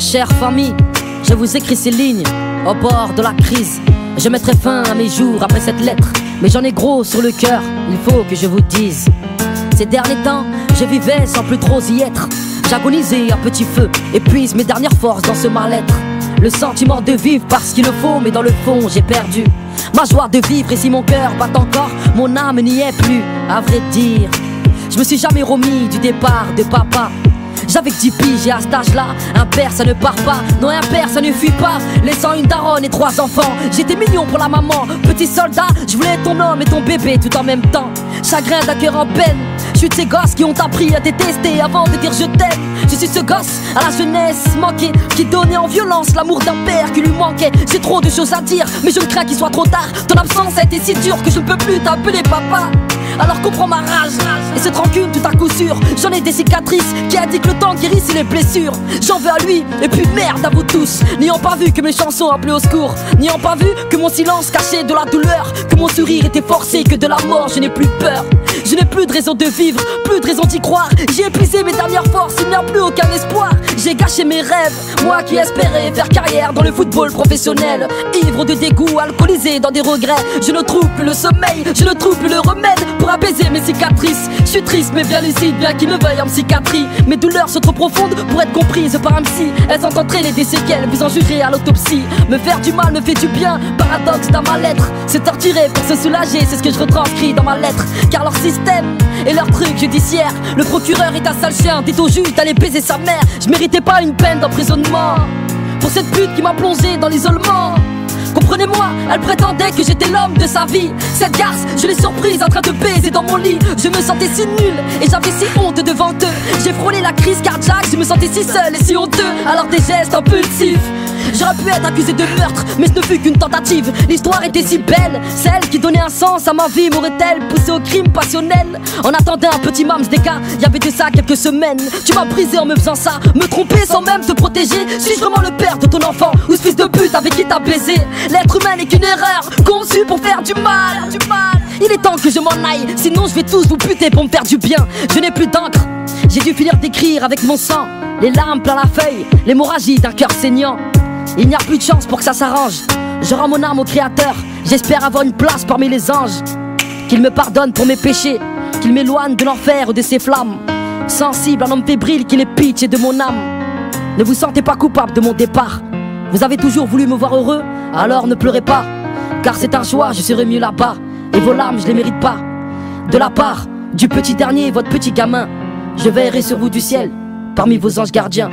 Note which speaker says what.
Speaker 1: Chère famille, je vous écris ces lignes au bord de la crise. Je mettrai fin à mes jours après cette lettre, mais j'en ai gros sur le cœur, il faut que je vous dise. Ces derniers temps, je vivais sans plus trop y être. J'agonisais à petit feu, épuise mes dernières forces dans ce mal-être. Le sentiment de vivre parce qu'il le faut, mais dans le fond, j'ai perdu. Ma joie de vivre et si mon cœur bat encore, mon âme n'y est plus, à vrai dire. Je me suis jamais remis du départ de papa. J'avais 10 piges à cet âge-là, un père ça ne part pas, non un père ça ne fuit pas, laissant une daronne et trois enfants. J'étais mignon pour la maman, petit soldat, je voulais ton homme et ton bébé tout en même temps. Chagrin d'un cœur en peine, je suis de ces gosses qui ont appris à détester avant de dire je t'aime. Je suis ce gosse à la jeunesse manquée qui donnait en violence l'amour d'un père qui lui manquait. J'ai trop de choses à dire, mais je crains qu'il soit trop tard. Ton absence a été si dure que je ne peux plus t'appeler papa. Alors comprends ma rage et cette rancune tout à coup sûr. J'en ai des cicatrices qui indiquent le temps guérisse les blessures. J'en veux à lui et puis merde à vous tous. N'ayant pas vu que mes chansons appelaient au secours, n'ayant pas vu que mon silence cachait de la douleur, que mon sourire était forcé, que de la mort je n'ai plus peur. Je n'ai plus de raison de vivre, plus de raison d'y croire. J'ai épuisé mes dernières forces, il n'y a plus aucun espoir. J'ai gâché mes rêves, moi qui espérais faire carrière dans le football professionnel. Ivre de dégoût, alcoolisé dans des regrets. Je ne trouve plus le sommeil, je ne trouve plus le remède pour apaiser. Je suis triste mais bien lucide, bien qu'il me veuille en psychiatrie. Mes douleurs sont trop profondes pour être comprises par un psy. Elles ont entraîné des séquelles, vous en jugerez à l'autopsie. Me faire du mal me fait du bien, paradoxe dans ma lettre. Se torturer pour se soulager, c'est ce que je retranscris dans ma lettre. Car leur système et leur truc judiciaire, le procureur est un sale chien. Dites au juge d'aller baiser sa mère. Je méritais pas une peine d'emprisonnement pour cette pute qui m'a plongé dans l'isolement. Comprenez-moi, elle prétendait que j'étais l'homme de sa vie. Cette garce, je l'ai surprise en train de baiser dans mon lit. Je me sentais si nul et j'avais si honte devant eux. J'ai frôlé la crise cardiaque, je me sentais si seul et si honteux. Alors des gestes impulsifs. J'aurais pu être accusé de meurtre, mais ce ne fut qu'une tentative. L'histoire était si belle, celle qui donnait un sens à ma vie m'aurait-elle poussé au crime passionnel? En attendant un petit mams des cas, y avait de ça quelques semaines. Tu m'as brisé en me faisant ça, me tromper sans même te protéger. Suis-je vraiment le père de ton enfant ou ce fils de avec qui t'as baisé L'être humain n'est qu'une erreur conçue pour faire du mal, du mal. Il est temps que je m'en aille, sinon je vais tous vous buter pour me faire du bien. Je n'ai plus d'encre, j'ai dû finir d'écrire avec mon sang. Les larmes plein la feuille, l'hémorragie d'un cœur saignant. Il n'y a plus de chance pour que ça s'arrange. Je rends mon âme au Créateur. J'espère avoir une place parmi les anges. Qu'il me pardonne pour mes péchés. Qu'il m'éloigne de l'enfer ou de ses flammes. Sensible, un homme fébrile qui est pitié de mon âme. Ne vous sentez pas coupable de mon départ. Vous avez toujours voulu me voir heureux, alors ne pleurez pas. Car c'est un choix, je serai mieux là-bas. Et vos larmes, je les mérite pas. De la part du petit dernier, votre petit gamin, je veillerai sur vous du ciel, parmi vos anges gardiens.